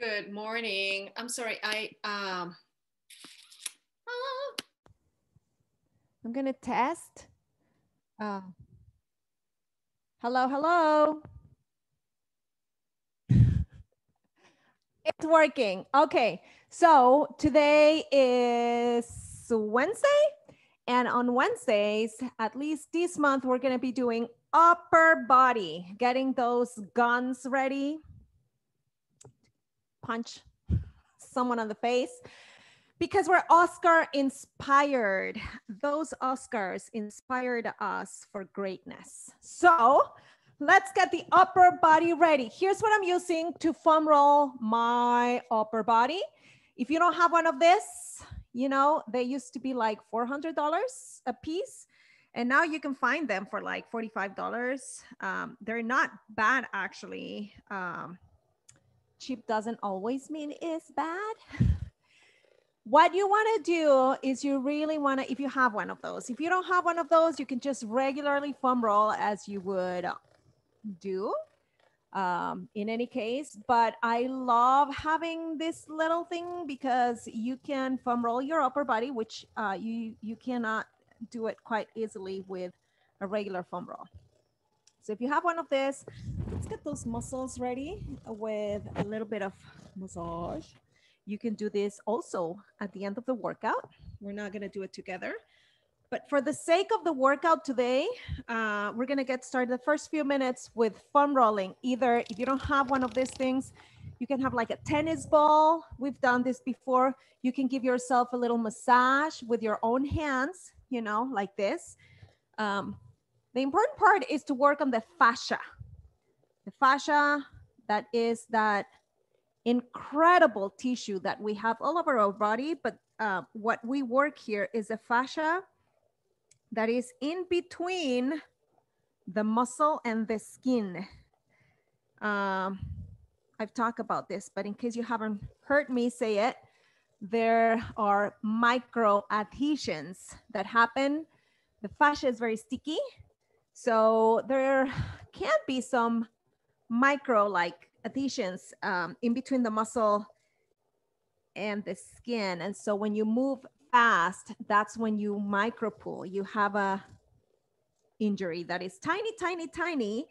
Good morning. I'm sorry. I um. ah. I'm gonna test. Uh, hello, hello. It's working. Okay, so today is Wednesday, and on Wednesdays, at least this month, we're gonna be doing upper body, getting those guns ready. Punch someone on the face because we're Oscar inspired. Those Oscars inspired us for greatness. So let's get the upper body ready. Here's what I'm using to foam roll my upper body. If you don't have one of this, you know, they used to be like $400 a piece. And now you can find them for like $45. Um, they're not bad actually. Um, cheap doesn't always mean it's bad. what you want to do is you really want to if you have one of those if you don't have one of those you can just regularly foam roll as you would do um, in any case but i love having this little thing because you can foam roll your upper body which uh, you you cannot do it quite easily with a regular foam roll so if you have one of this let's get those muscles ready with a little bit of massage you can do this also at the end of the workout. We're not gonna do it together. But for the sake of the workout today, uh, we're gonna get started the first few minutes with foam rolling. Either if you don't have one of these things, you can have like a tennis ball. We've done this before. You can give yourself a little massage with your own hands, you know, like this. Um, the important part is to work on the fascia. The fascia that is that incredible tissue that we have all over our body, but uh, what we work here is a fascia that is in between the muscle and the skin. Um, I've talked about this, but in case you haven't heard me say it, there are micro adhesions that happen. The fascia is very sticky. So there can be some micro like adhesions um, in between the muscle and the skin. And so when you move fast, that's when you micro pull. You have a injury that is tiny, tiny, tiny,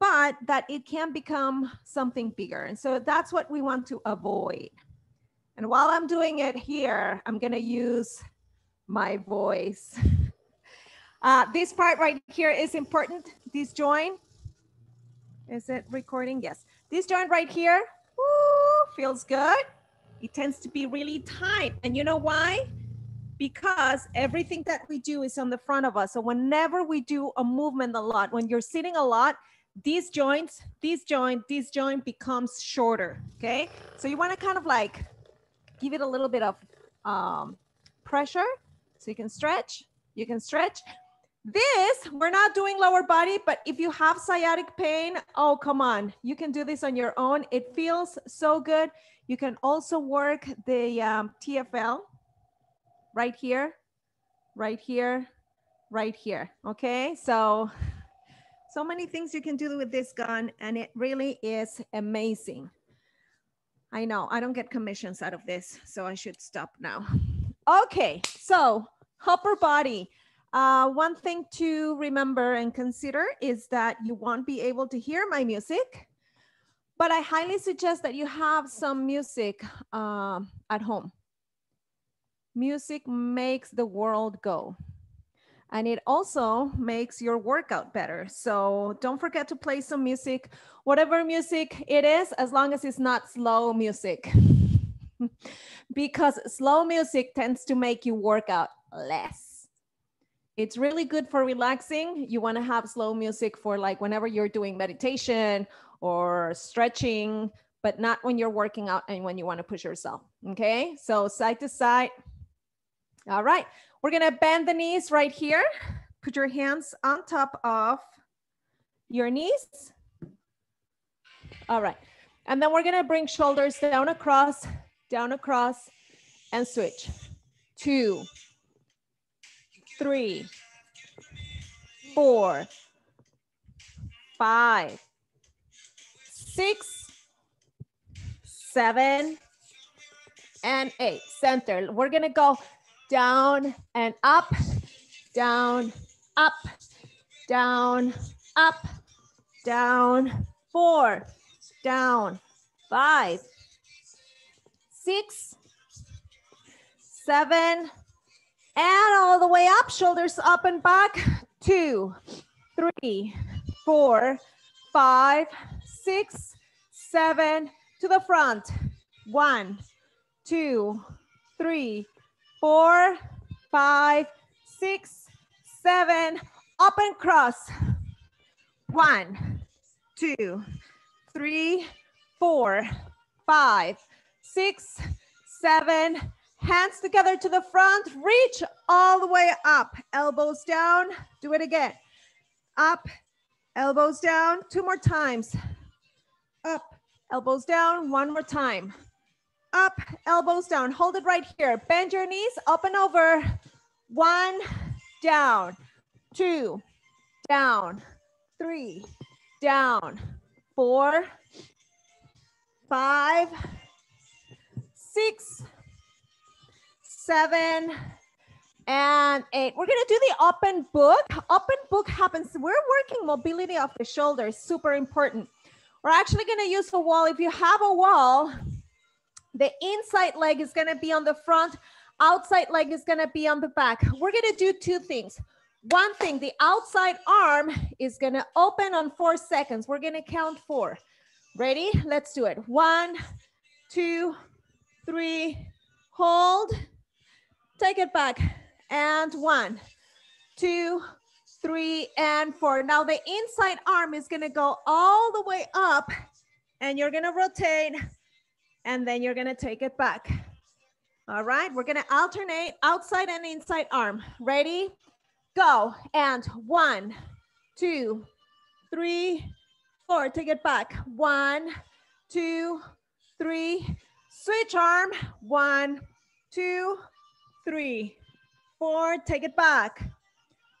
but that it can become something bigger. And so that's what we want to avoid. And while I'm doing it here, I'm gonna use my voice. Uh, this part right here is important. This joint, is it recording? Yes. This joint right here, woo, feels good. It tends to be really tight. And you know why? Because everything that we do is on the front of us. So whenever we do a movement a lot, when you're sitting a lot, these joints, this joint, this joint becomes shorter, okay? So you wanna kind of like give it a little bit of um, pressure so you can stretch, you can stretch. This, we're not doing lower body, but if you have sciatic pain, oh, come on. You can do this on your own. It feels so good. You can also work the um, TFL right here, right here, right here. Okay, so, so many things you can do with this gun and it really is amazing. I know, I don't get commissions out of this, so I should stop now. Okay, so upper body. Uh, one thing to remember and consider is that you won't be able to hear my music, but I highly suggest that you have some music uh, at home. Music makes the world go. And it also makes your workout better. So don't forget to play some music, whatever music it is, as long as it's not slow music. because slow music tends to make you work out less. It's really good for relaxing. You want to have slow music for like whenever you're doing meditation or stretching, but not when you're working out and when you want to push yourself. Okay, so side to side. All right, we're gonna bend the knees right here. Put your hands on top of your knees. All right, and then we're gonna bring shoulders down across, down across, and switch. Two, three, four, five, six, seven, and eight. Center. We're gonna go down and up, down, up, down, up, down, four, down, five, six, seven, and all the way up, shoulders up and back, two, three, four, five, six, seven, to the front, one, two, three, four, five, six, seven, up and cross. One, two, three, four, five, six, seven, hands together to the front, reach all the way up, elbows down, do it again. Up, elbows down, two more times. Up, elbows down, one more time up, elbows down. Hold it right here. Bend your knees up and over. One, down, two, down, three, down, four, five, six, seven, and eight. We're gonna do the open book. Open book happens, we're working mobility of the shoulders, super important. We're actually gonna use a wall. If you have a wall, the inside leg is gonna be on the front, outside leg is gonna be on the back. We're gonna do two things. One thing, the outside arm is gonna open on four seconds. We're gonna count four. Ready? Let's do it. One, two, three, hold, take it back. And one, two, three, and four. Now the inside arm is gonna go all the way up and you're gonna rotate and then you're gonna take it back. All right, we're gonna alternate outside and inside arm. Ready? Go. And one, two, three, four. Take it back. One, two, three. Switch arm. One, two, three, four. Take it back.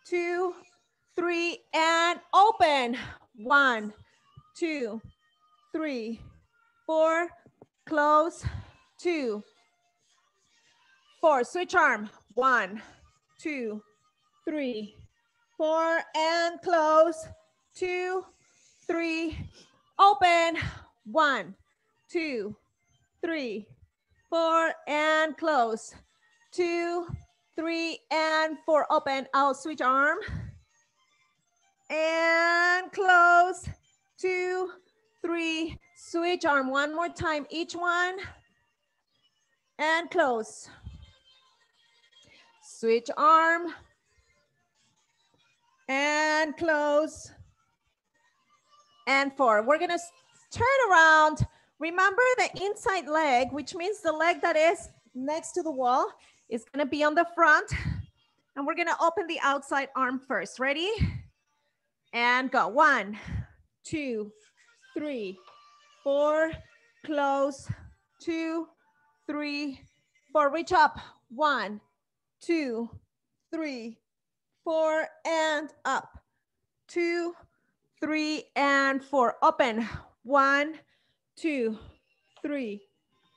Two, three, and open. One, two, three, four, close, two, four, switch arm, one, two, three, four, and close, two, three, open, one, two, three, four, and close, two, three, and four, open, I'll switch arm, and close, two, three, Switch arm one more time, each one. And close. Switch arm. And close. And four. We're gonna turn around. Remember the inside leg, which means the leg that is next to the wall is gonna be on the front. And we're gonna open the outside arm first. Ready? And go. One, two, three, four, close, two, three, four, reach up, one, two, three, four, and up, two, three, and four, open, one, two, three,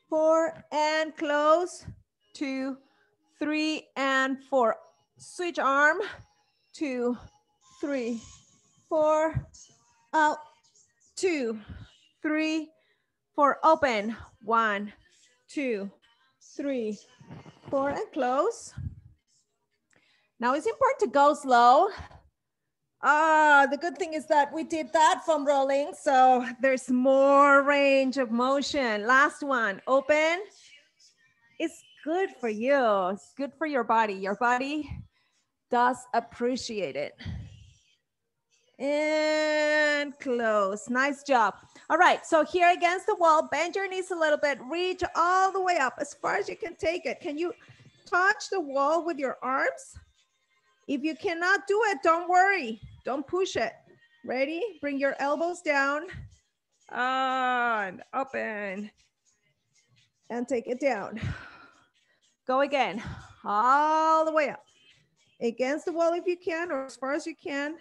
four, and close, two, three, and four, switch arm, two, three, four, out, two, three, four, open. One, two, three, four, and close. Now it's important to go slow. Ah, the good thing is that we did that foam rolling, so there's more range of motion. Last one, open. It's good for you. It's good for your body. Your body does appreciate it. And close. Nice job. All right, so here against the wall, bend your knees a little bit, reach all the way up as far as you can take it. Can you touch the wall with your arms? If you cannot do it, don't worry. Don't push it. Ready? Bring your elbows down and open and take it down. Go again, all the way up. Against the wall if you can, or as far as you can,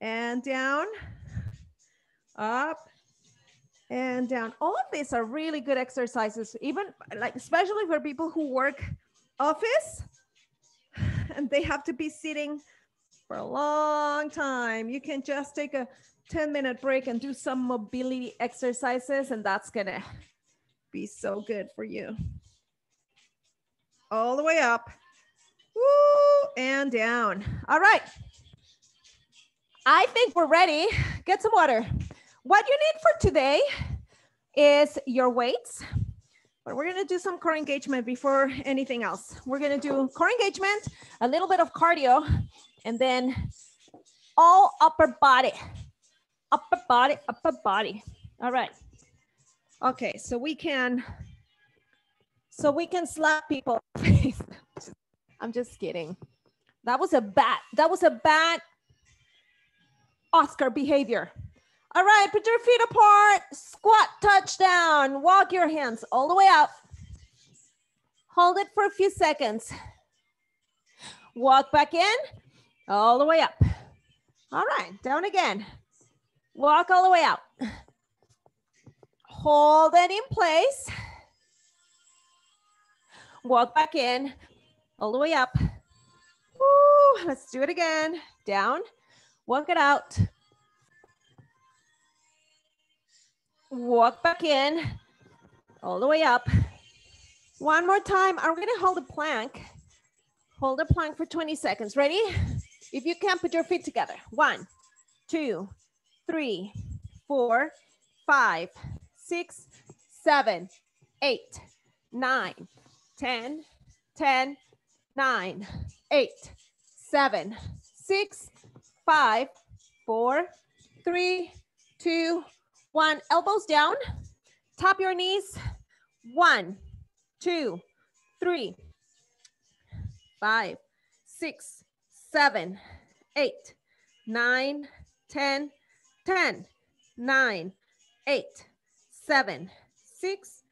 and down, up, and down. All of these are really good exercises, even like, especially for people who work office and they have to be sitting for a long time. You can just take a 10 minute break and do some mobility exercises, and that's gonna be so good for you. All the way up, woo, and down. All right. I think we're ready. Get some water. What you need for today is your weights, but we're gonna do some core engagement before anything else. We're gonna do core engagement, a little bit of cardio, and then all upper body, upper body, upper body. All right. Okay, so we can, so we can slap people. I'm just kidding. That was a bad, that was a bad Oscar behavior. All right, put your feet apart, squat, touchdown, walk your hands all the way up. Hold it for a few seconds. Walk back in, all the way up. All right, down again. Walk all the way out. Hold it in place. Walk back in, all the way up. Woo, let's do it again. Down, walk it out. walk back in, all the way up. One more time, I'm gonna hold a plank. Hold a plank for 20 seconds. Ready? If you can, put your feet together. One, two, three, four, five, six, seven, eight, nine, 10, 10, nine, eight, seven, six, five, four, three, two, one, elbows down, tap your knees. One, two, three, five, six, seven, eight, nine, ten, ten, nine, eight, seven, six,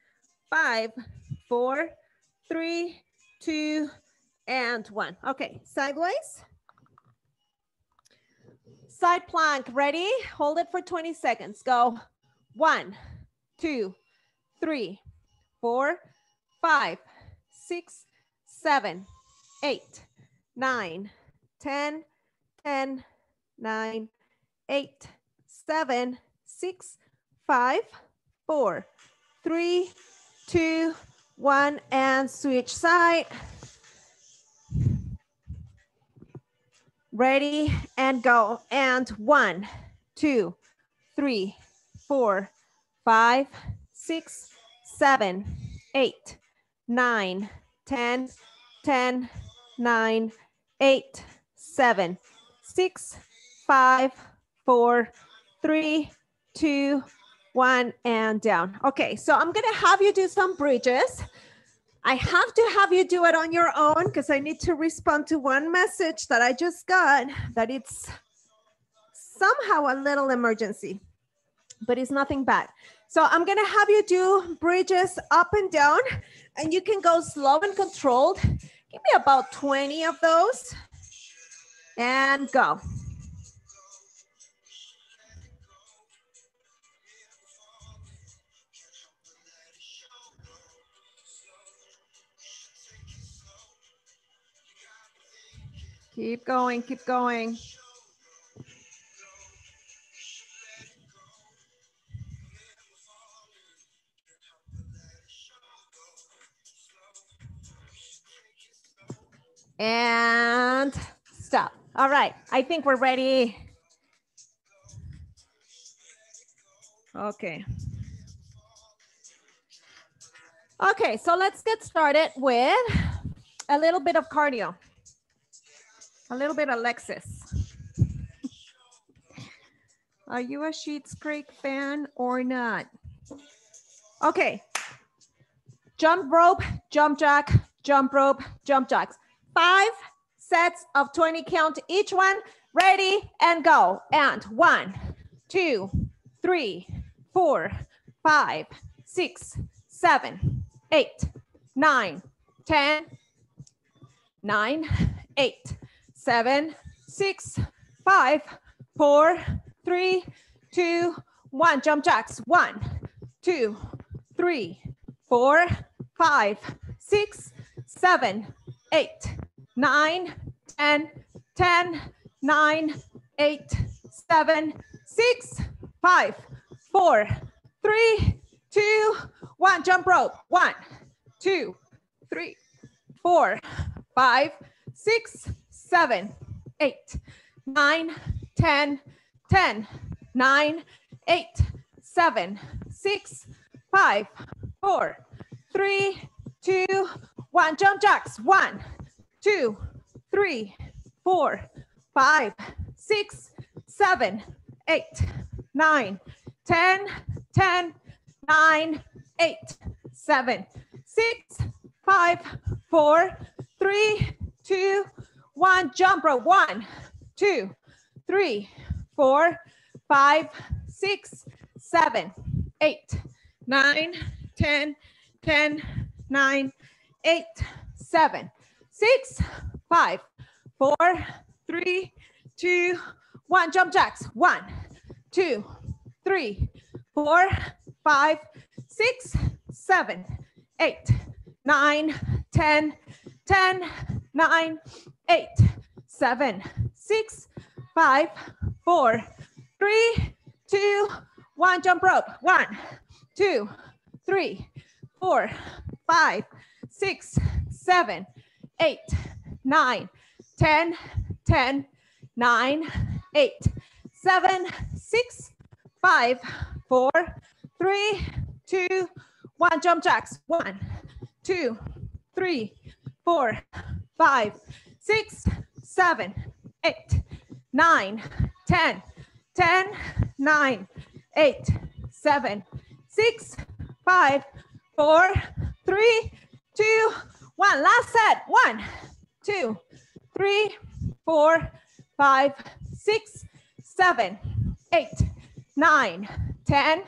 five, four, three, two, and one. Okay, sideways. Side plank, ready? Hold it for 20 seconds. Go. One, two, three, four, five, six, seven, eight, nine, ten, ten, nine, eight, seven, six, five, four, three, two, one, and switch side. Ready and go. And one, two, three, four, five, six, seven, eight, nine, 10, 10, 9, 8, 7, 6, 5, 4, 3, 2, 1, and down. Okay, so I'm gonna have you do some bridges. I have to have you do it on your own because I need to respond to one message that I just got that it's somehow a little emergency but it's nothing bad. So I'm gonna have you do bridges up and down and you can go slow and controlled. Give me about 20 of those and go. Keep going, keep going. and stop. All right, I think we're ready. Okay. Okay, so let's get started with a little bit of cardio. A little bit of Alexis. Are you a Schitt's Creek fan or not? Okay. Jump rope, jump jack, jump rope, jump jacks five sets of 20 count each one. Ready and go. And one, two, three, four, five, six, seven, eight, nine, ten, nine, eight, seven, six, five, four, three, two, one. Jump jacks. One, two, three, four, five, six, seven, eight, nine, ten, ten, nine, eight, seven, six, five, four, three, two, one. Jump rope. One, two, three, four, five, six, seven, eight, nine, ten, ten, nine, eight, seven, six, five, four, three, two, one. Jump jacks. One, two, three, four, five, six, seven, eight, nine, ten, ten, nine, eight, seven, six, five, four, three, two, one. Jump rope. One, two, three, four, five, six, seven, eight, nine, ten, ten, nine, eight, seven, six, five, four, three, two, one. Jump jacks. One, two, three, four, five, six, seven, eight, nine, ten, ten, nine, eight, seven, six, five, four, three, two, one. Jump rope. One, two, three, four, five, six, seven, eight, nine, ten, ten, nine, eight, seven, six, five, four, three, two, one. Jump jacks. One, two, three, four, five, six, seven, eight, nine, ten, ten, nine, eight, seven, six, five, four, three, two, one. Last set. One, two, three, four, five, six, seven, eight, nine, ten,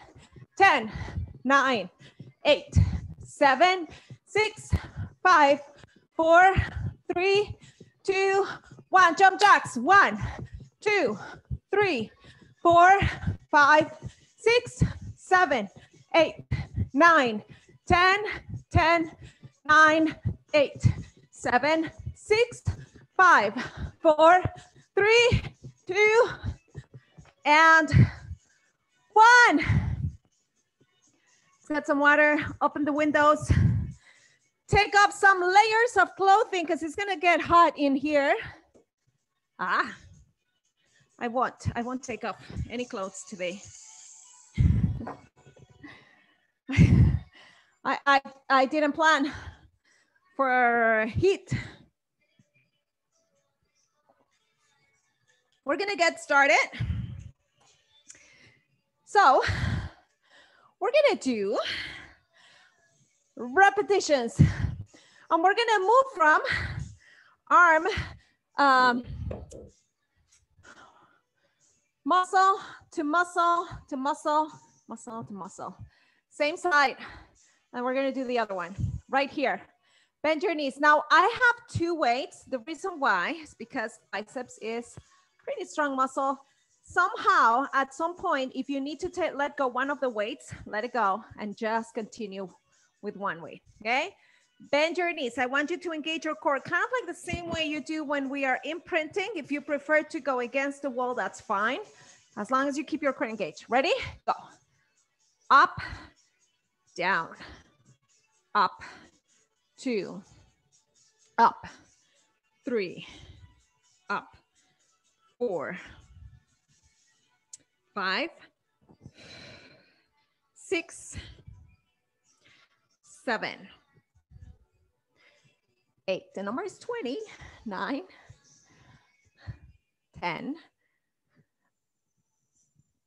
ten, nine, eight, seven, six, five, four, three, two, one. Jump jacks. One, two, three, four, five, six, seven, eight, nine, ten, ten, nine, eight, seven, six, five, four, three, two, and one. Get some water, open the windows, take off some layers of clothing because it's gonna get hot in here. Ah, I won't, I won't take off any clothes today. I, I, I didn't plan for heat. We're gonna get started. So we're gonna do repetitions. And we're gonna move from arm um, muscle to muscle to muscle, muscle to muscle. Same side. And we're gonna do the other one right here. Bend your knees. Now I have two weights. The reason why is because biceps is pretty strong muscle. Somehow at some point, if you need to let go one of the weights, let it go and just continue with one way, okay? Bend your knees. I want you to engage your core kind of like the same way you do when we are imprinting. If you prefer to go against the wall, that's fine. As long as you keep your core engaged. Ready? Go. Up, down, up, two, up, three, up, four, five, six, seven, eight. The number is 20, nine, 10,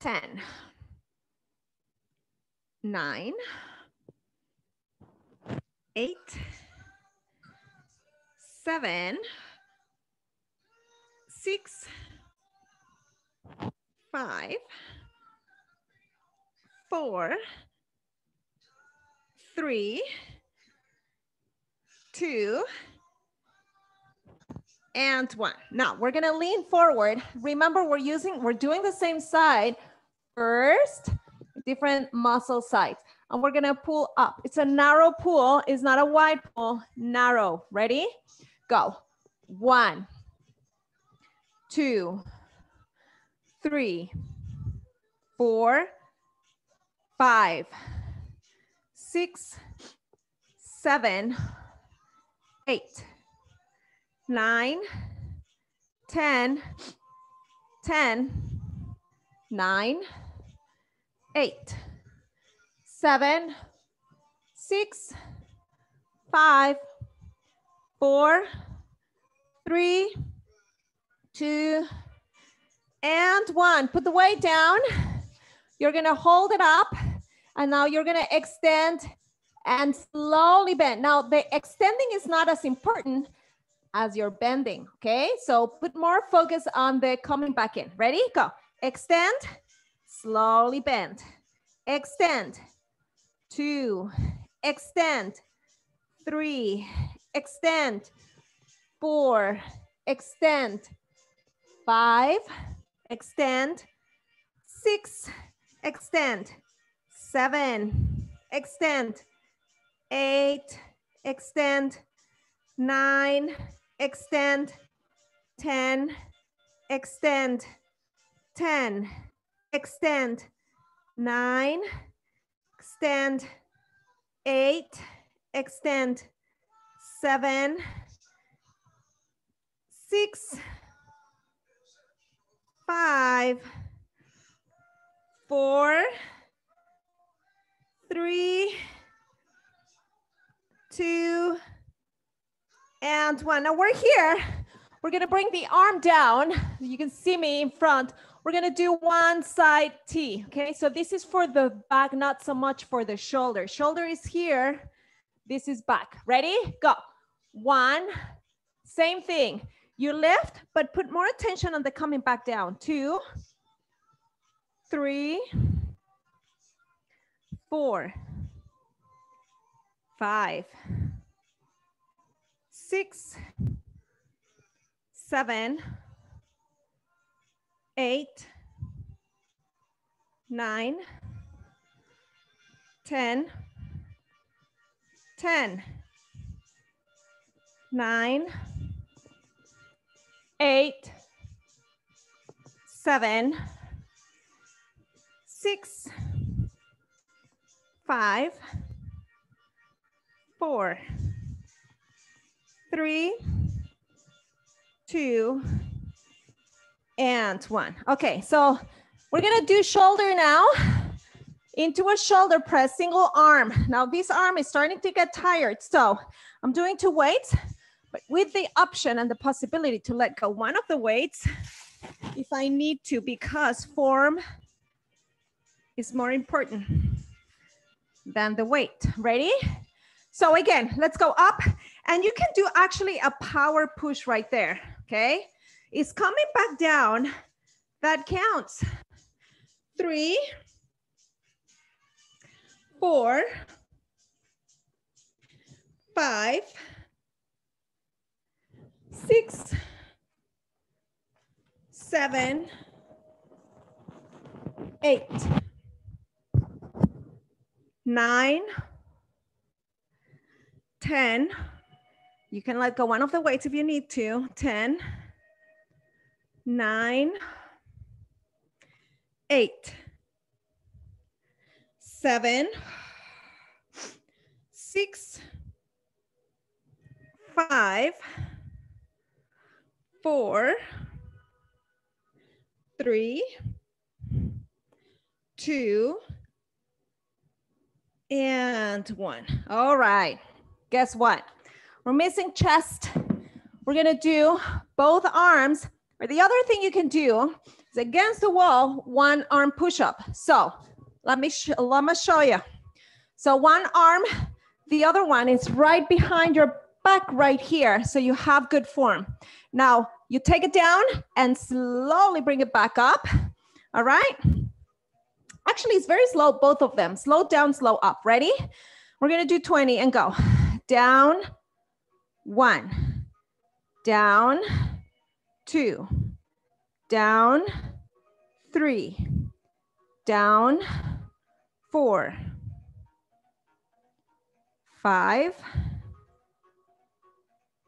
10, nine, eight, seven, six, five, four, three, two, and one. Now we're gonna lean forward. Remember, we're using, we're doing the same side. First, different muscle sites. And we're gonna pull up. It's a narrow pull, it's not a wide pull, narrow. Ready? Go. One, two, three, four, five, six, seven, eight, nine, ten, ten, nine, eight, seven, six, five, four, three, two, and one. Put the weight down. You're gonna hold it up and now you're gonna extend and slowly bend. Now the extending is not as important as you're bending, okay? So put more focus on the coming back in. Ready? Go. Extend, slowly bend. Extend, two, extend, three, extend, four, extend, five, extend, six, extend, seven, extend, eight, extend, nine, extend, 10, extend, 10, extend, nine, extend, eight, extend, seven, six, five, four, three, two, and one. Now we're here. We're gonna bring the arm down. You can see me in front. We're gonna do one side T, okay? So this is for the back, not so much for the shoulder. Shoulder is here, this is back. Ready? Go. One, same thing. You lift, but put more attention on the coming back down. Two, three, four, five, six, seven, eight, nine, ten, ten, nine, eight, seven, six, five, four, three, two, and one. Okay, so we're gonna do shoulder now into a shoulder press, single arm. Now this arm is starting to get tired, so I'm doing two weights, but with the option and the possibility to let go one of the weights if I need to, because form is more important than the weight. Ready? So again, let's go up and you can do actually a power push right there, okay? It's coming back down, that counts. Three, four, five, six, seven, eight, nine, 10. You can let go one of the weights if you need to. 10, 9, 8, 7, 6, 5, 4, 3, 2, and 1. All right guess what? We're missing chest. We're gonna do both arms, or the other thing you can do is against the wall, one arm push-up. So let me, let me show you. So one arm, the other one is right behind your back right here. So you have good form. Now you take it down and slowly bring it back up. All right. Actually, it's very slow, both of them. Slow down, slow up. Ready? We're gonna do 20 and go. Down, one, down, two, down, three, down, four, five,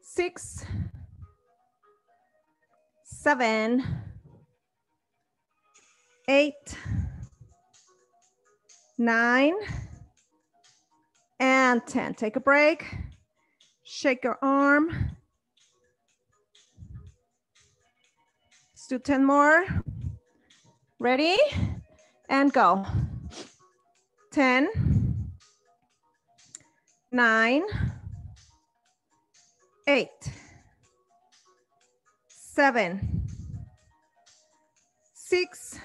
six, seven, eight, nine, and 10. Take a break. Shake your arm. Let's do 10 more. Ready? And go. 10, 9, 8, 7, 6,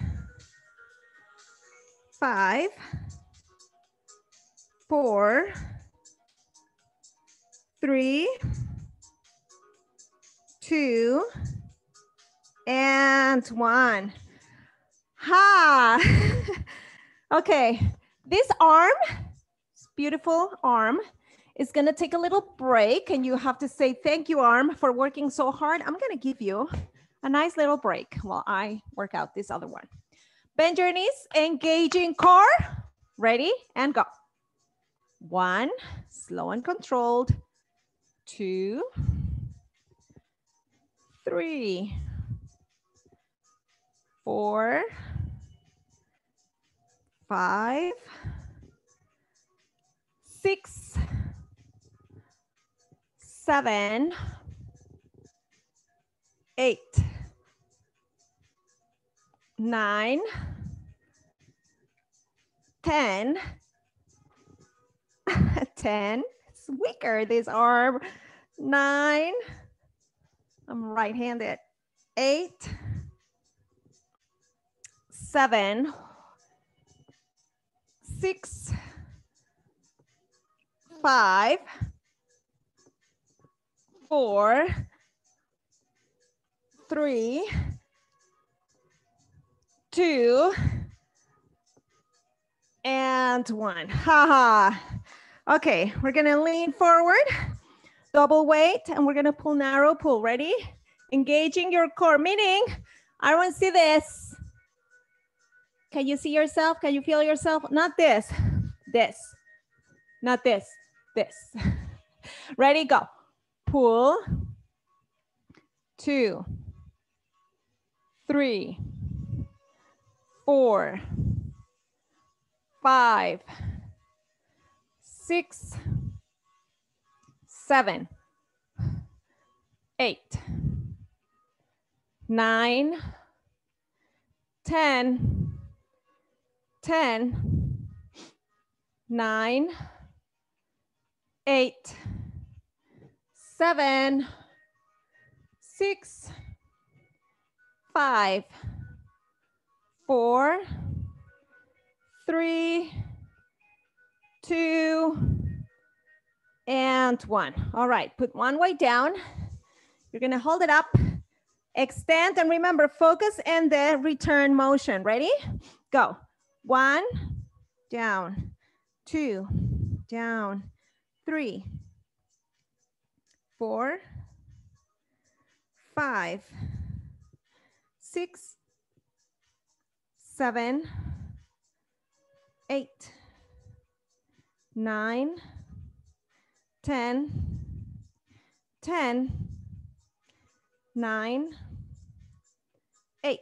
5, 4, 3, 2, and 1. Ha! okay, this arm, this beautiful arm, is gonna take a little break and you have to say, thank you arm for working so hard. I'm gonna give you a nice little break while I work out this other one. Bend your knees, engaging core. Ready and go. One, slow and controlled. Two, three, four, five, six, seven, eight, nine, ten, ten. It's weaker, These arm. Nine, I'm right-handed. Eight, seven, six, five, four, three, two, and one. Haha. Okay, we're gonna lean forward, double weight, and we're gonna pull narrow pull. Ready? Engaging your core, meaning I want to see this. Can you see yourself? Can you feel yourself? Not this, this, not this, this. Ready, go. Pull, two, three, four, five, six, seven, eight, nine, ten, 10, 9, 8, 7, 6, 5, 4, 3, 2, and 1. All right, put one weight down. You're gonna hold it up, extend, and remember, focus and the return motion. Ready? Go. One, down, two, down, three, four, five, six, seven, eight, nine, ten, ten, nine, eight,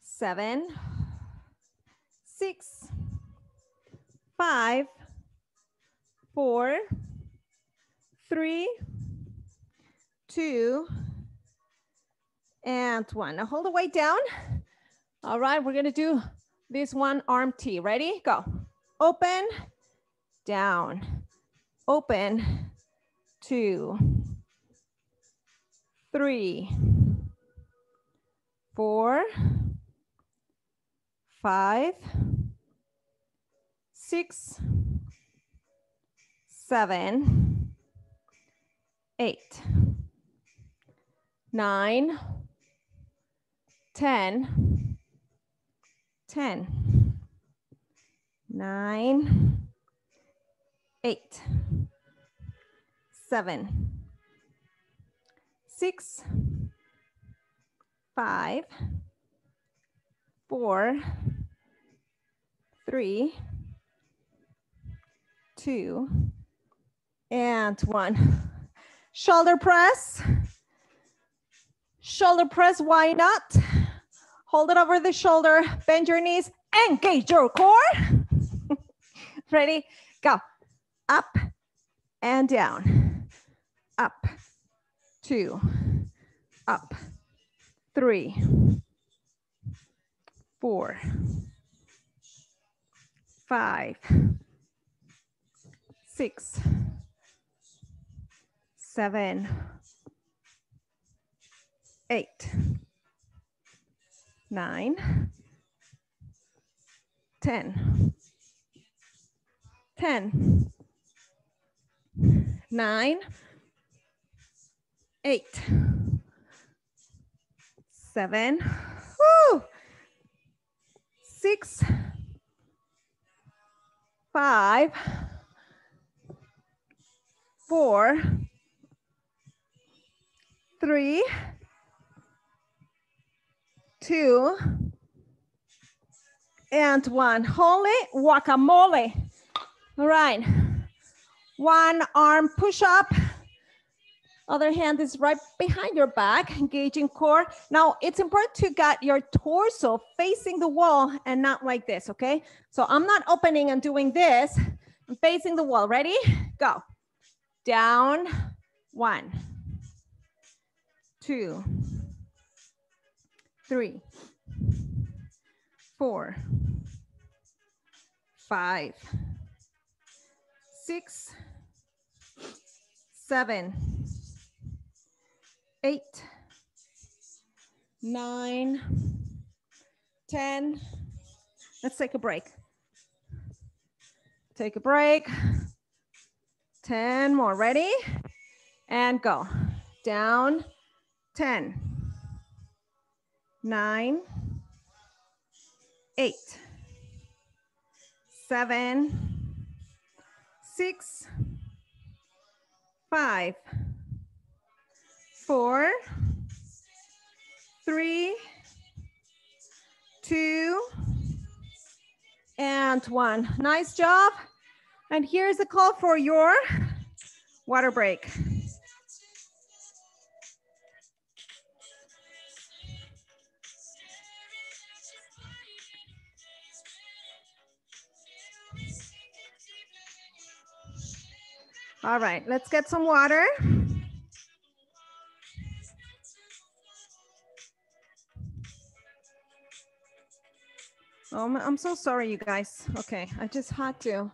seven, six, five, four, three, two, and one. Now hold the weight down. All right, we're gonna do this one arm T. Ready? Go. Open, down, open, two, three, four, five, six, seven, eight, nine, ten, ten, nine, eight, seven, six, five, four, three, two, and one. Shoulder press. Shoulder press, why not? Hold it over the shoulder, bend your knees, engage your core. Ready? Go. Up and down. Up, two, up, three, four, five, six, seven, eight, nine, ten, ten, nine, eight, seven, woo, six, five, four, three, two, and one. Holy guacamole. All right. One arm push up. Other hand is right behind your back, engaging core. Now it's important to get your torso facing the wall and not like this, okay? So I'm not opening and doing this. I'm facing the wall. Ready? Go. Down, one, two, three, four, five, six, seven, eight, nine, ten. Let's take a break. Take a break. 10 more. Ready? And go. Down. 10, 9, 8, 7, 6, 5, 4, 3, 2, and 1. Nice job. And here's a call for your water break. All right, let's get some water. Oh, I'm so sorry, you guys. Okay, I just had to.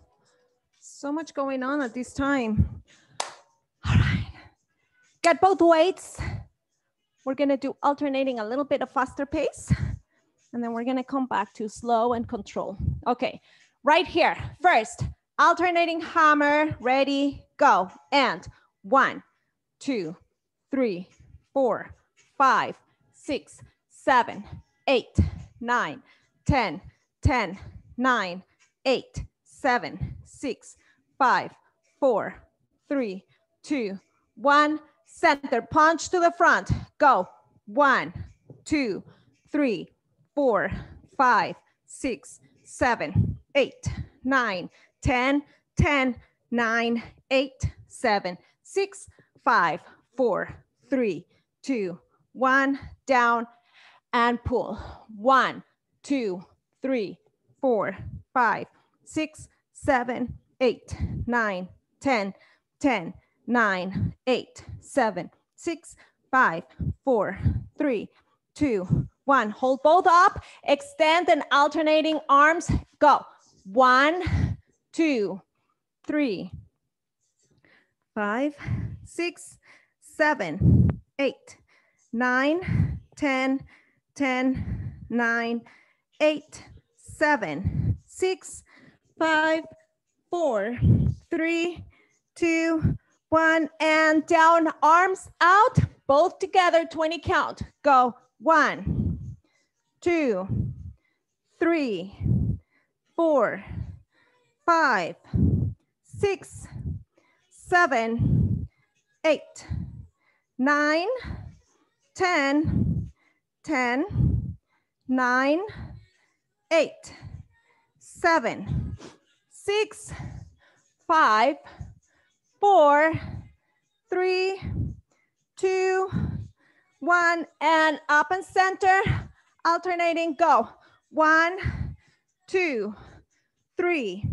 So much going on at this time. All right, get both weights. We're gonna do alternating a little bit of faster pace, and then we're gonna come back to slow and control. Okay, right here, first, alternating hammer, ready, go. And one, two, three, four, five, six, seven, eight, nine, 10, 10, 9, 8, 7, 6, 5, 4, 3, 2, 1. Center, punch to the front. Go. 1, 2, 3, 4, 5, 6, 7, 8, 9, 10, 10, 9, 8, 7, 6, 5, 4, 3, 2, 1. Down and pull. 1, two, three, four, five, six, seven, eight, nine, 10, 10, 9, 8, 7, 6, 5, 4, 3, 2, 1. Hold both up, extend and alternating arms. Go. One, two, three, five, six, seven, eight, nine, 10, 10, 9, eight, seven, six, five, four, three, two, one, and down, arms out, both together, 20 count. Go, one, two, three, four, five, six, seven, eight, nine, 10, 10, nine, eight, seven, six, five, four, three, two, one, and up and center, alternating, go. One, two, three,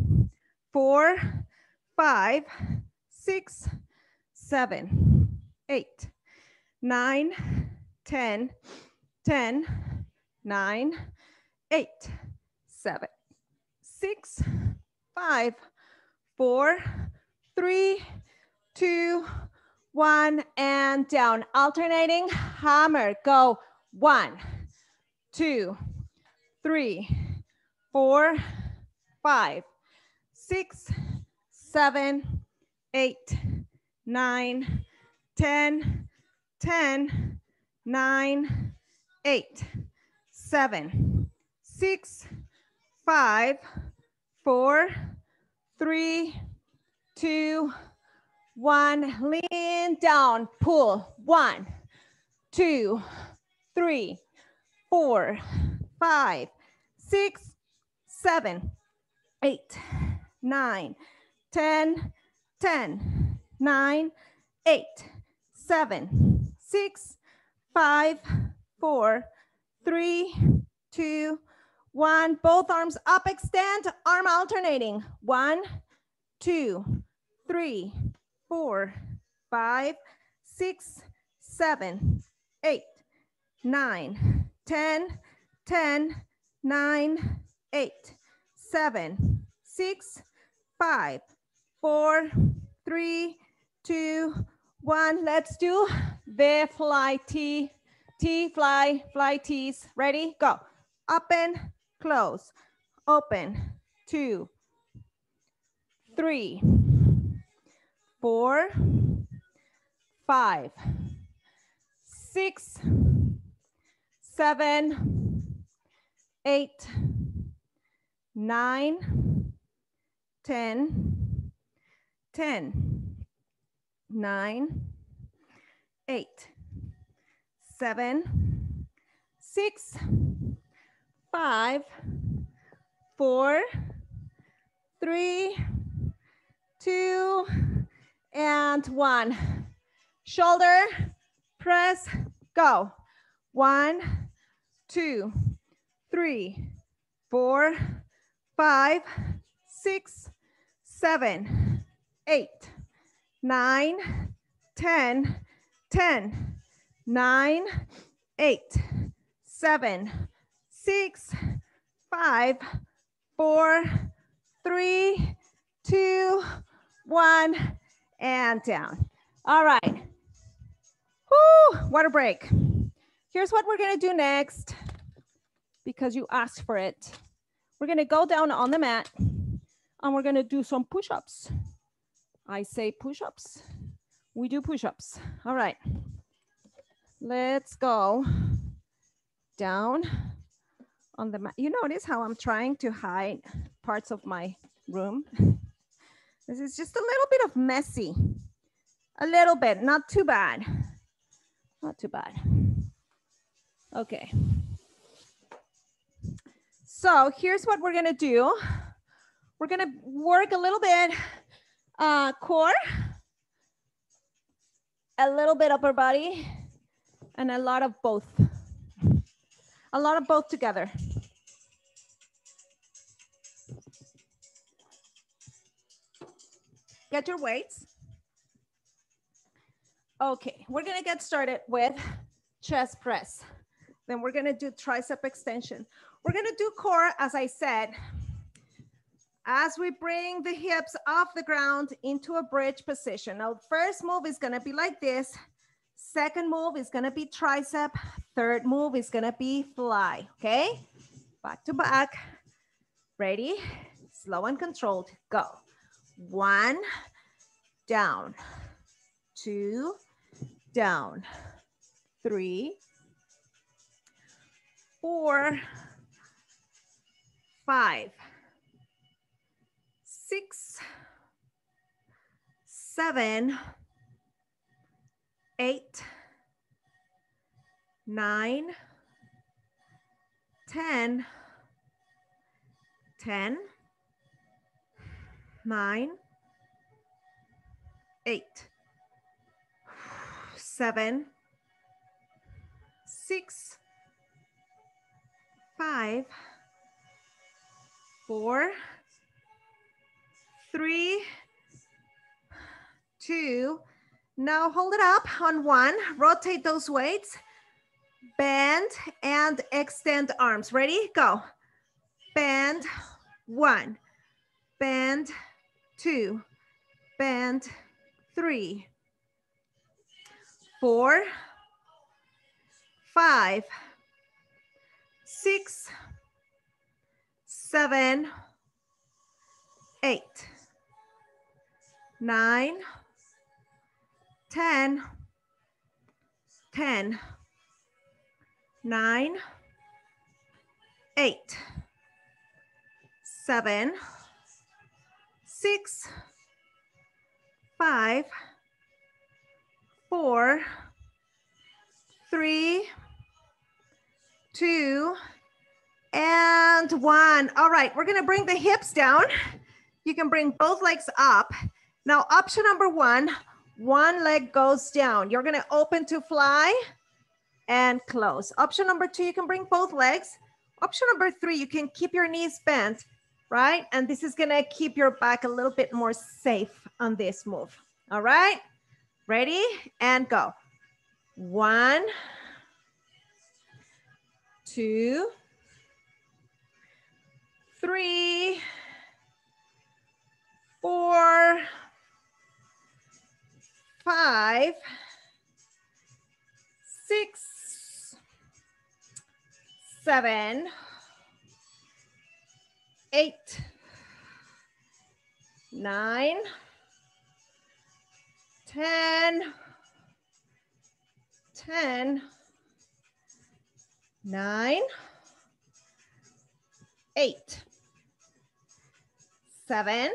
four, five, six, seven, eight, nine, ten, ten, nine, eight, seven, six, five, four, three, two, one, and down. Alternating hammer. Go one, two, three, four, five, six, seven, eight, nine, ten, ten, nine, eight, seven, six, five, four, three, two, one. Lean down, pull. One, two, three, four, five, six, seven, eight, nine, ten, ten, nine, eight, seven, six, five, four, three, two, one. Both arms up, extend, arm alternating. One, two, three, four, five, six, seven, eight, nine, ten, ten, nine, eight, seven, six, five, four, three, two, one. Let's do the fly T, T, fly, fly T's. Ready? Go. Open, close, open, two, three, four, five, six, seven, eight, nine, ten, ten, nine, eight, seven, six, five, four, three, two, and one. Shoulder, press, go. One, two, three, four, five, six, seven, eight, nine, ten, ten, nine, eight, seven, six, five, four, three, two, one, and down. All right. Whoo, water break. Here's what we're gonna do next because you asked for it. We're gonna go down on the mat and we're gonna do some push-ups. I say push-ups, we do push-ups. All right, let's go down on the mat. You notice how I'm trying to hide parts of my room? This is just a little bit of messy. A little bit, not too bad. Not too bad. Okay. So here's what we're gonna do. We're gonna work a little bit uh, core, a little bit upper body, and a lot of both. A lot of both together. Get your weights. Okay, we're gonna get started with chest press. Then we're gonna do tricep extension. We're gonna do core, as I said, as we bring the hips off the ground into a bridge position. Now, first move is gonna be like this. Second move is gonna be tricep. Third move is gonna be fly, okay? Back to back. Ready? Slow and controlled, go. One, down, two, down, three, four, five, six, seven, eight, nine, ten, ten. 10 nine, eight, seven, six, five, four, three, two. Now hold it up on one, rotate those weights, bend and extend arms. Ready? Go. Bend, one, bend, two, bend, three, four, five, six, seven, eight, nine, ten, ten, nine, eight, seven, six, five, four, three, two, and one. All right, we're gonna bring the hips down. You can bring both legs up. Now, option number one, one leg goes down. You're gonna open to fly and close. Option number two, you can bring both legs. Option number three, you can keep your knees bent right? And this is gonna keep your back a little bit more safe on this move. All right, ready and go. One, two, three, four, five, six, seven, eight, nine, ten, ten, nine, eight, seven,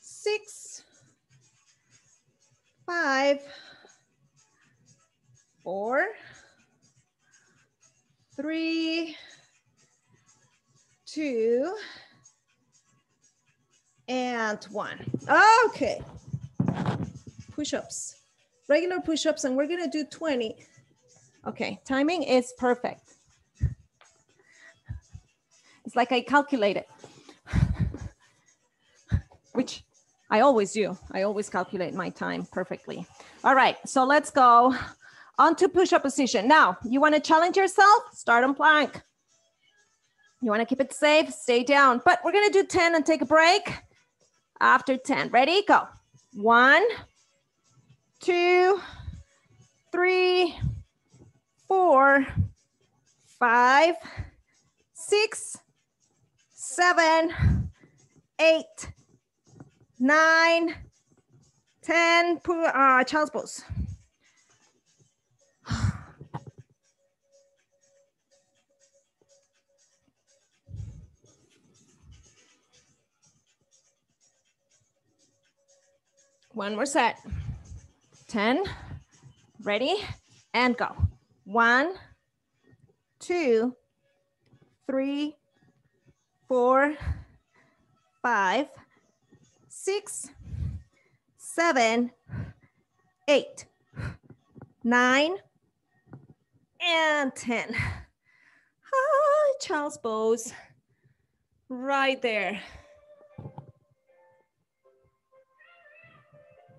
six, five, four, three, two, and one. Okay. Push-ups, regular push-ups, and we're gonna do 20. Okay, timing is perfect. It's like I calculated, which I always do. I always calculate my time perfectly. All right, so let's go on to push-up position. Now, you wanna challenge yourself? Start on plank. You want to keep it safe, stay down. But we're to do 10 and take a break after 10. Ready? Go. One, two, three, four, five, six, seven, eight, nine, ten. Uh, child's pose. One more set. 10, ready, and go. One, two, three, four, five, six, seven, eight, nine, and 10. Ah, child's pose. Right there.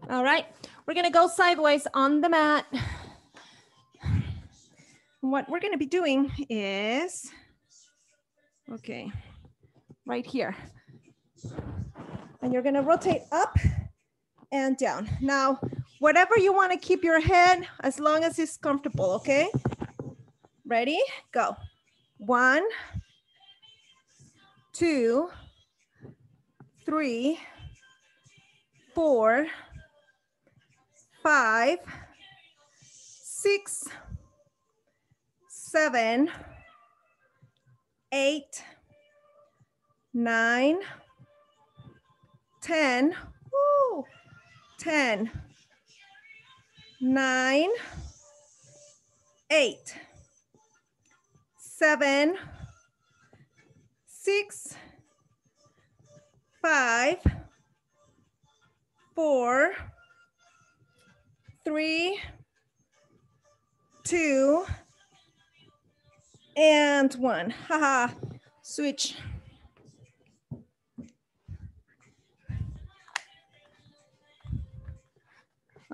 All right, we're gonna go sideways on the mat. What we're gonna be doing is, okay, right here. And you're gonna rotate up and down. Now, whatever you wanna keep your head as long as it's comfortable, okay? Ready, go. One, two, three, four, five, six, seven, eight, nine, ten, woo, ten, nine, eight, seven, six, five, four, three, two, and one. Haha, switch.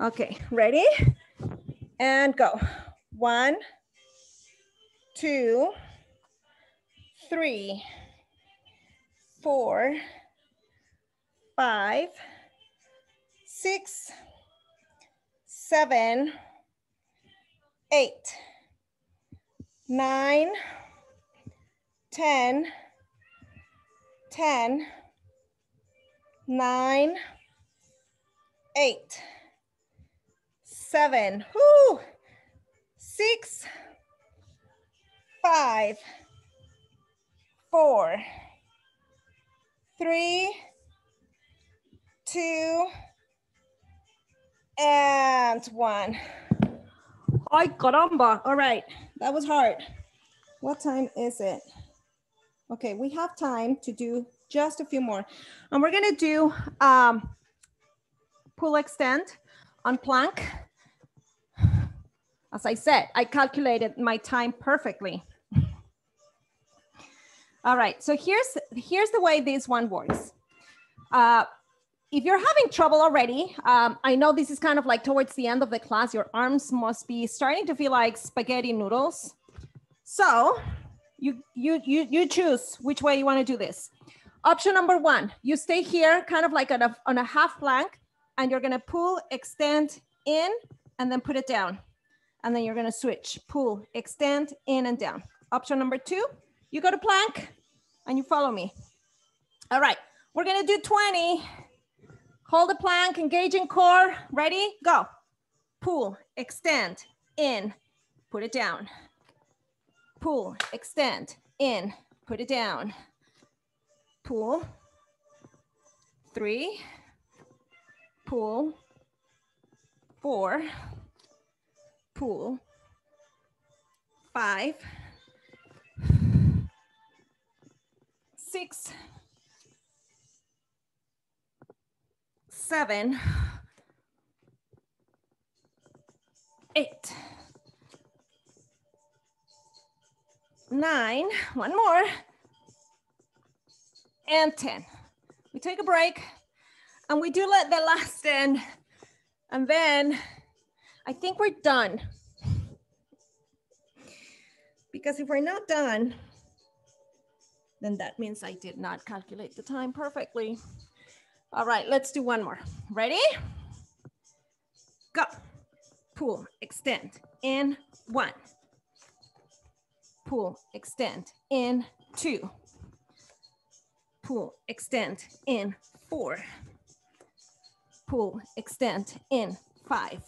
Okay, ready? And go. One, two, three, four, five, six, seven, eight, nine, ten, ten, nine, eight, seven, whoo, six, five, four, three, two, and one. Ay, caramba. All right, that was hard. What time is it? Okay, we have time to do just a few more. And we're gonna do um, pull extend on plank. As I said, I calculated my time perfectly. All right, so here's, here's the way this one works. Uh, if you're having trouble already, um, I know this is kind of like towards the end of the class, your arms must be starting to feel like spaghetti noodles. So you, you, you, you choose which way you wanna do this. Option number one, you stay here kind of like on a, on a half plank and you're gonna pull, extend in, and then put it down. And then you're gonna switch, pull, extend, in and down. Option number two, you go to plank and you follow me. All right, we're gonna do 20. Hold the plank, engaging core. Ready? Go. Pull, extend, in, put it down. Pull, extend, in, put it down. Pull, three, pull, four, pull, five, six, seven, eight, nine, one more, and 10. We take a break and we do let the last in and then I think we're done. Because if we're not done, then that means I did not calculate the time perfectly. All right, let's do one more. Ready? Go. Pull, extend, in, one. Pull, extend, in, two. Pull, extend, in, four. Pull, extend, in, five.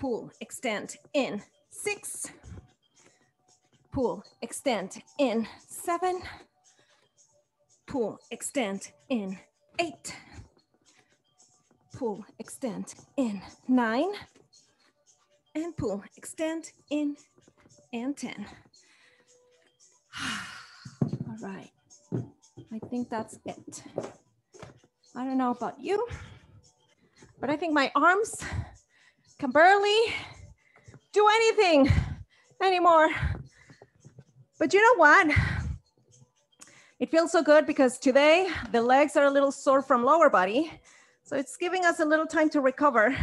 Pull, extend, in, six. Pull, extend, in, seven. Pull, extend, in, eight. Pull, extend, in, nine. And pull, extend, in, and 10. All right. I think that's it. I don't know about you, but I think my arms can barely do anything anymore. But you know what? It feels so good because today the legs are a little sore from lower body. So it's giving us a little time to recover.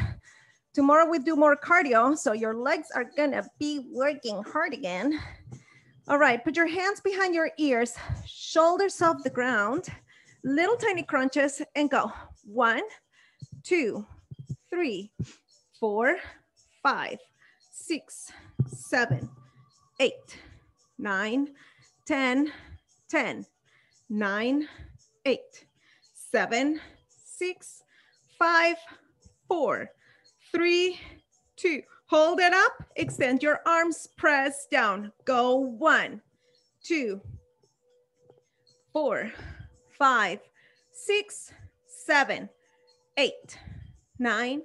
Tomorrow we do more cardio. So your legs are gonna be working hard again. All right, put your hands behind your ears, shoulders off the ground, little tiny crunches and go. One, two, three, four, five, six, seven, eight, nine, 10, 10, nine, eight, seven, six, five, four, three, two, Hold it up, extend your arms, press down. Go one, two, four, five, six, seven, eight, nine,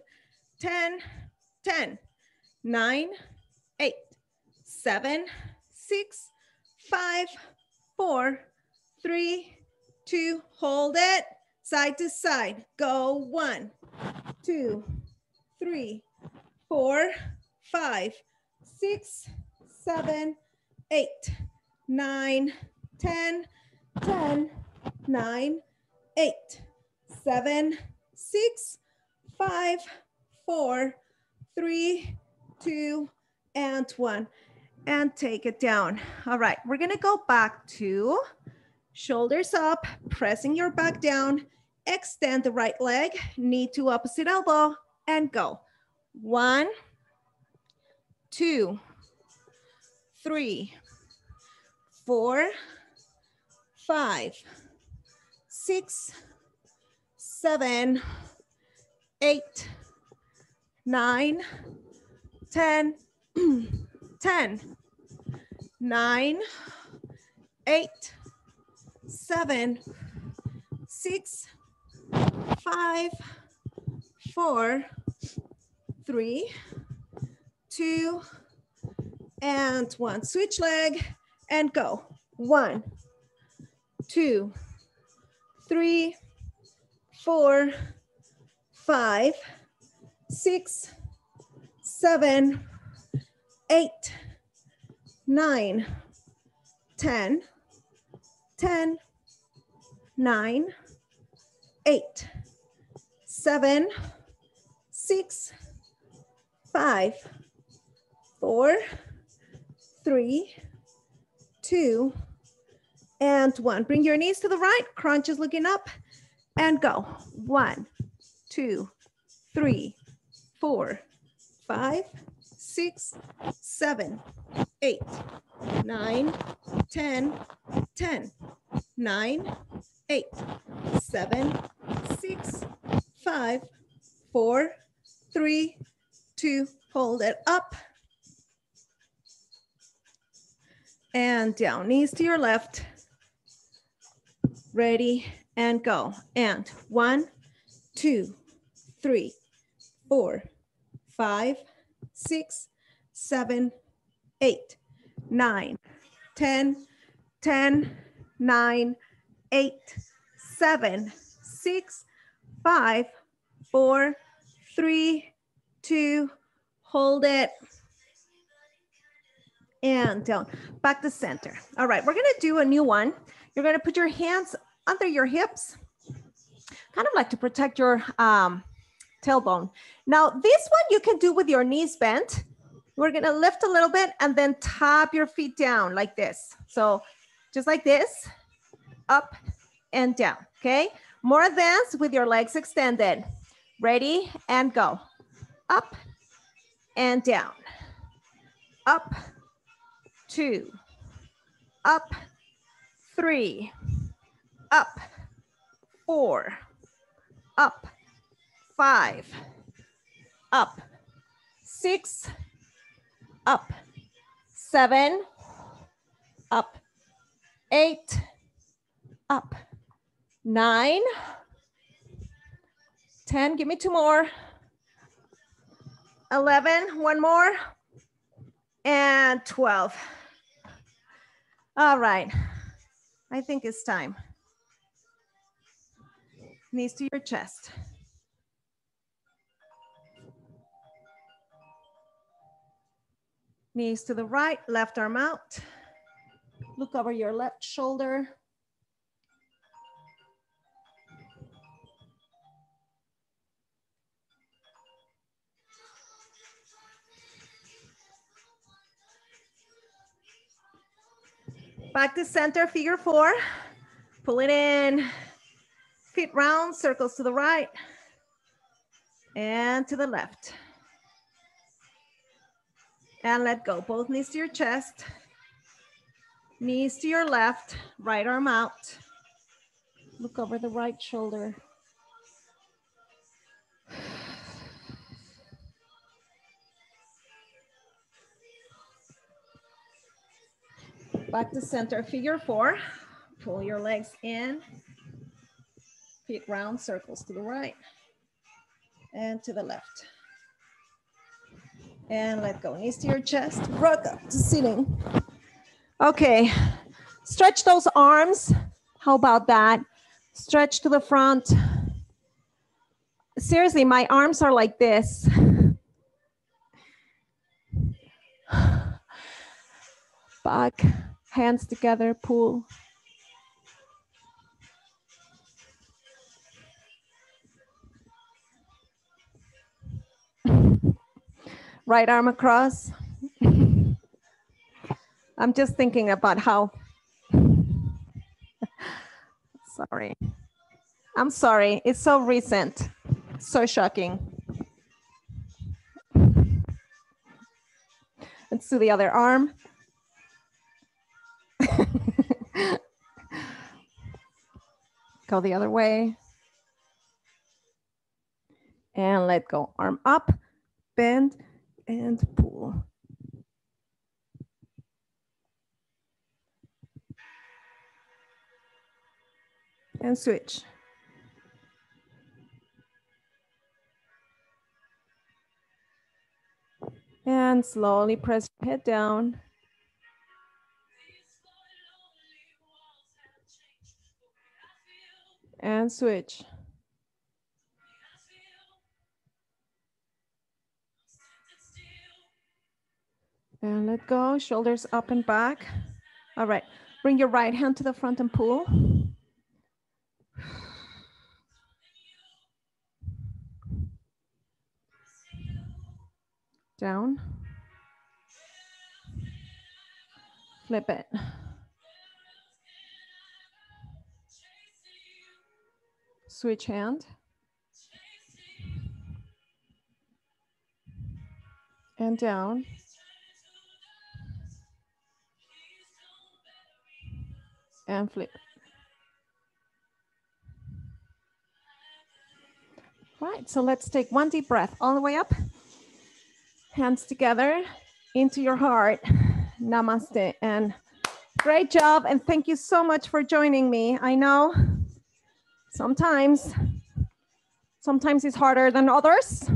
ten, ten, nine, eight, seven, six, five, four, three, two, hold it, side to side. Go one, two, three, four, five, six, seven, eight, nine, ten, ten, nine, eight, seven, six, five, four, three, two, and one. And take it down. All right, we're gonna go back to shoulders up, pressing your back down, extend the right leg, knee to opposite elbow, and go. One, two, three, four, five, six, seven, eight, nine, ten, ten, nine, eight, seven, six, five, four, three, two, and one. Switch leg and go. One, two, three, four, five, six, seven, eight, nine, ten, ten, nine, eight, seven, six, five, four, three, two, and one. Bring your knees to the right, crunches looking up, and go. One, two, three, four, five, six, seven, eight, nine, ten, ten, nine, eight, seven, six, five, four, three, two, hold it up and down. Knees to your left. Ready and go. And one, two, three, four, five, six, seven, eight, nine, ten, ten, nine, eight, seven, six, five, four, three, two, hold it, and down, back to center. All right, we're gonna do a new one. You're gonna put your hands under your hips, kind of like to protect your um, tailbone. Now, this one you can do with your knees bent. We're gonna lift a little bit and then tap your feet down like this. So just like this, up and down, okay? More advanced with your legs extended. Ready and go. Up and down. Up, two, up, three, up, four, up, five, up, six, up, seven, up, eight, up, nine, 10, give me two more, 11, one more, and 12. All right, I think it's time. Knees to your chest. Knees to the right, left arm out. Look over your left shoulder. Back to center, figure four. Pull it in. Feet round, circles to the right and to the left. And let go. Both knees to your chest. Knees to your left, right arm out. Look over the right shoulder. Back to center, figure four. Pull your legs in. Feet round, circles to the right and to the left. And let go, knees to your chest, rock up to sitting. Okay, stretch those arms. How about that? Stretch to the front. Seriously, my arms are like this. Back, hands together, pull. Right arm across. I'm just thinking about how. sorry. I'm sorry. It's so recent. So shocking. Let's do the other arm. go the other way. And let go. Arm up, bend, and pull. And switch. And slowly press head down. And switch. And let go, shoulders up and back. All right, bring your right hand to the front and pull. Down. Flip it. Switch hand. And down. And flip. Right, so let's take one deep breath all the way up. Hands together into your heart. Namaste and great job. And thank you so much for joining me. I know sometimes, sometimes it's harder than others,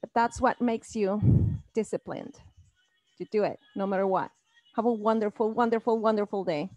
but that's what makes you disciplined to do it no matter what. Have a wonderful, wonderful, wonderful day.